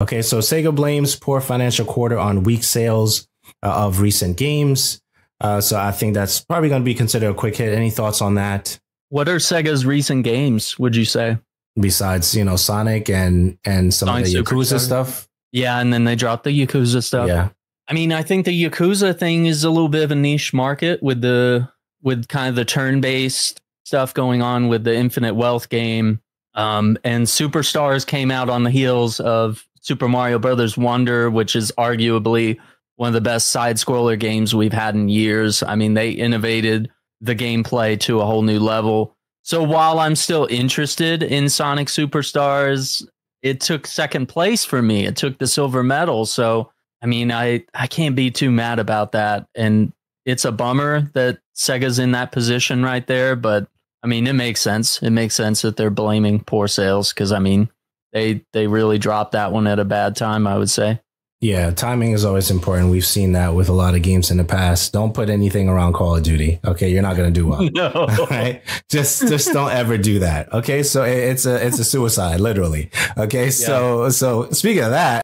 Okay, so Sega blames poor financial quarter on weak sales uh, of recent games. Uh, so I think that's probably going to be considered a quick hit. Any thoughts on that? What are Sega's recent games? Would you say? Besides, you know, Sonic and and some Sonic of the Yakuza stuff. Yeah, and then they dropped the Yakuza stuff. Yeah. I mean, I think the Yakuza thing is a little bit of a niche market with the with kind of the turn-based stuff going on with the Infinite Wealth game. Um, and Superstars came out on the heels of Super Mario Brothers Wonder, which is arguably one of the best side scroller games we've had in years. I mean, they innovated the gameplay to a whole new level. So while I'm still interested in Sonic Superstars, it took second place for me. It took the silver medal. So I mean, I I can't be too mad about that. And it's a bummer that Sega's in that position right there, but I mean, it makes sense. It makes sense that they're blaming poor sales because I mean, they they really dropped that one at a bad time. I would say. Yeah, timing is always important. We've seen that with a lot of games in the past. Don't put anything around Call of Duty. Okay, you're not going to do well. No. right? Just just don't ever do that. Okay? So it's a it's a suicide literally. Okay? So so speaking of that,